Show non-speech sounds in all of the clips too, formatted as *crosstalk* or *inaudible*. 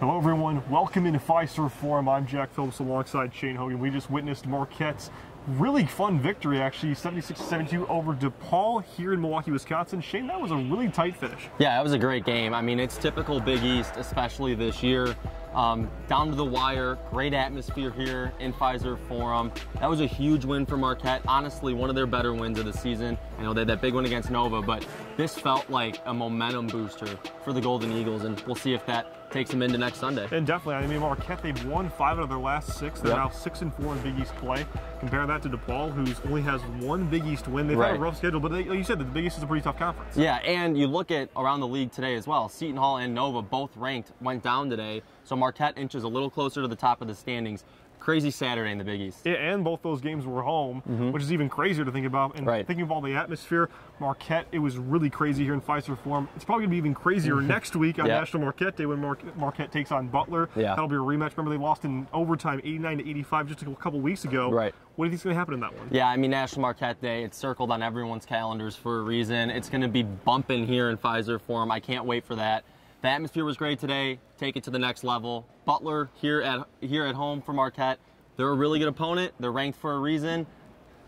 Hello, everyone. Welcome into Fiserv Forum. I'm Jack Phillips alongside Shane Hogan. We just witnessed Marquette's really fun victory, actually, 76-72 over DePaul here in Milwaukee, Wisconsin. Shane, that was a really tight finish. Yeah, it was a great game. I mean, it's typical Big East, especially this year. Um, down to the wire, great atmosphere here in Fiserv Forum. That was a huge win for Marquette. Honestly, one of their better wins of the season. I know they had that big one against Nova, but this felt like a momentum booster for the Golden Eagles, and we'll see if that takes them into next Sunday. And definitely, I mean, Marquette, they've won five out of their last six. They're yep. now six and four in Big East play. Compare that to DePaul, who's only has one Big East win. They've right. had a rough schedule, but they, like you said, the Big East is a pretty tough conference. Yeah, and you look at around the league today as well. Seton Hall and Nova both ranked went down today, so Marquette inches a little closer to the top of the standings crazy Saturday in the Big East. Yeah, and both those games were home, mm-hmm. which is even crazier to think about. And right. thinking of all the atmosphere, Marquette, it was really crazy here in Fiserv Forum. It's probably going to be even crazier *laughs* next week on yep. National Marquette Day when Mar- Marquette takes on Butler. Yeah. That'll be a rematch. Remember, they lost in overtime 89 to 85 just a couple weeks ago. Right. What do you think's going to happen in that one? Yeah, I mean, National Marquette Day, it's circled on everyone's calendars for a reason. It's going to be bumping here in Fiserv Forum. I can't wait for that. The atmosphere was great today. Take it to the next level. Butler here at here at home for Marquette. They're a really good opponent. They're ranked for a reason.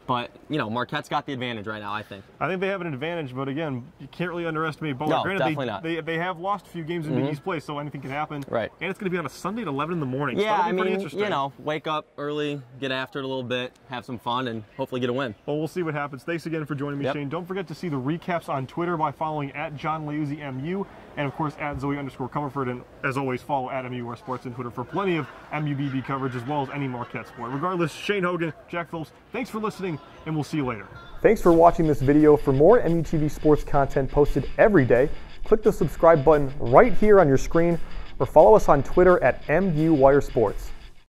But, you know, Marquette's got the advantage right now, I think. I think they have an advantage, but again, you can't really underestimate Butler. No, Granted, definitely they, not. They, they have lost a few games in mm-hmm. Big East play, so anything can happen. Right. And it's going to be on a Sunday at 11 in the morning. Yeah, so I mean, you know, wake up early, get after it a little bit, have some fun, and hopefully get a win. Well, we'll see what happens. Thanks again for joining me, yep. Shane. Don't forget to see the recaps on Twitter by following at John Leuzzi MU and of course at Zoe underscore Comerford. And as always, follow at MU Sports on Twitter for plenty of MUBB coverage as well as any Marquette sport. Regardless, Shane Hogan, Jack Phillips, thanks for listening, and we'll see you later. Thanks for watching this video. For more MUTV sports content posted every day, click the subscribe button right here on your screen or follow us on Twitter at MU Wire Sports.